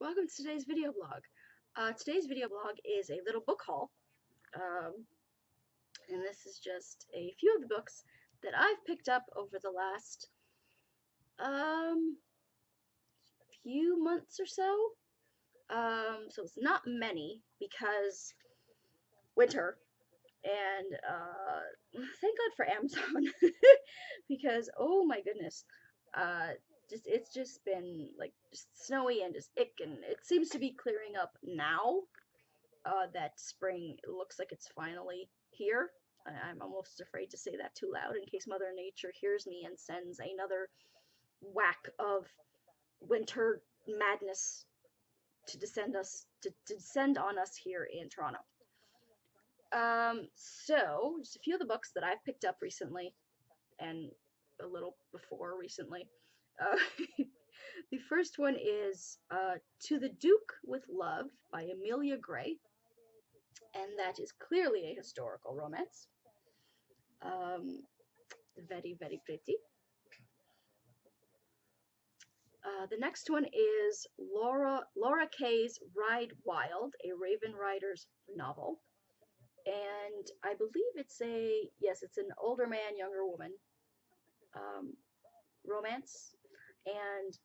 welcome to today's video blog. Uh, today's video blog is a little book haul, um, and this is just a few of the books that I've picked up over the last um, few months or so. Um, so it's not many because winter, and uh, thank God for Amazon because oh my goodness, uh, just it's just been like just snowy and just ick and it seems to be clearing up now uh, that spring looks like it's finally here. I'm almost afraid to say that too loud in case mother nature hears me and sends another whack of winter madness to descend us to, to descend on us here in toronto. Um so just a few of the books that i've picked up recently and a little before recently uh, the first one is uh, To the Duke with Love by Amelia Grey, and that is clearly a historical romance. Um, very, very pretty. Uh, the next one is Laura Laura Kaye's Ride Wild, a Raven Riders novel, and I believe it's a yes, it's an older man, younger woman um, romance and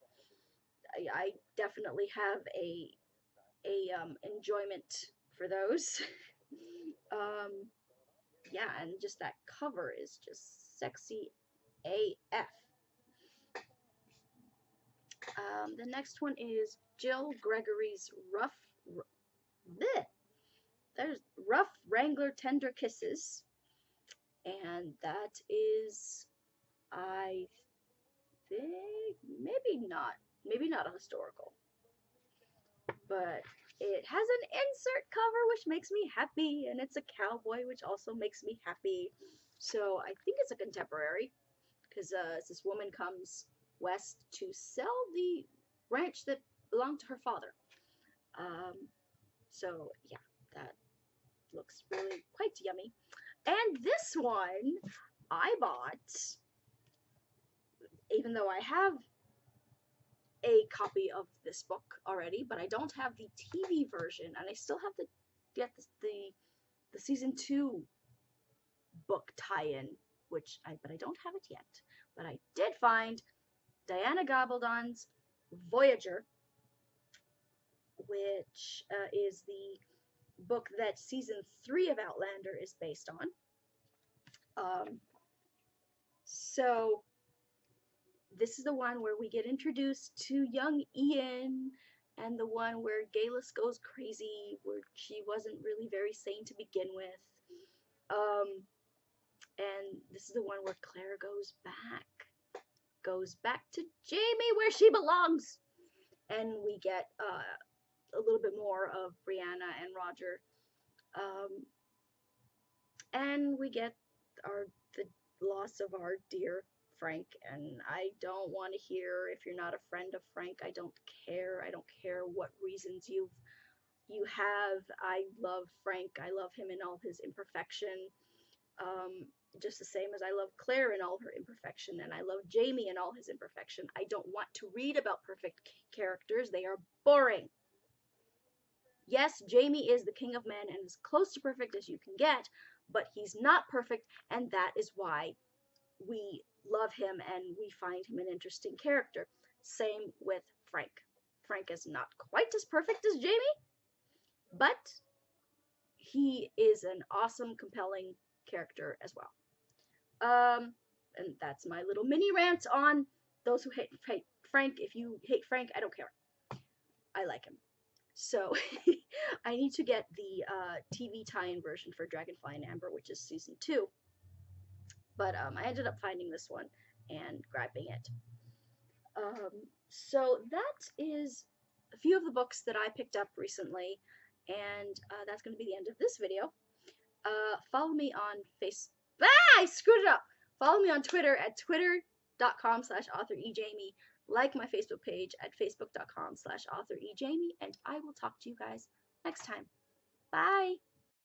I, I definitely have a a um, enjoyment for those. um, yeah, and just that cover is just sexy AF. Um, the next one is Jill Gregory's Rough. Bleh, there's Rough Wrangler Tender Kisses, and that is, I think maybe not maybe not a historical. But it has an insert cover which makes me happy and it's a cowboy which also makes me happy. So i think it's a contemporary because uh, this woman comes west to sell the ranch that belonged to her father. Um, so yeah that looks really quite yummy. And this one i bought even though I have a copy of this book already, but I don't have the TV version, and I still have to get the, the the season two book tie-in, which I but I don't have it yet. But I did find Diana Gabaldon's Voyager, which uh, is the book that season three of Outlander is based on. Um, so this is the one where we get introduced to young Ian and the one where Geillis goes crazy, where she wasn't really very sane to begin with. Um, and this is the one where Claire goes back, goes back to Jamie where she belongs. And we get uh, a little bit more of Brianna and Roger. Um, and we get our the loss of our dear Frank, and I don't want to hear if you're not a friend of Frank. I don't care. I don't care what reasons you've you have. I love Frank. I love him in all his imperfection. Um, just the same as I love Claire in all her imperfection, and I love Jamie in all his imperfection. I don't want to read about perfect characters. They are boring. Yes, Jamie is the king of men and as close to perfect as you can get, but he's not perfect, and that is why we love him and we find him an interesting character. Same with Frank. Frank is not quite as perfect as Jamie, but he is an awesome, compelling character as well. Um, and that's my little mini rant on those who hate, hate Frank. If you hate Frank, I don't care. I like him. So I need to get the uh, TV tie-in version for Dragonfly in Amber, which is season two. But um, I ended up finding this one and grabbing it. Um, so that is a few of the books that I picked up recently, and uh, that's going to be the end of this video. Uh, follow me on face. Ah, I screwed it up. Follow me on Twitter at twitter.com slash author authorejamie. Like my Facebook page at facebook.com slash author authorejamie, and I will talk to you guys next time. Bye.